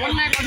Nay còn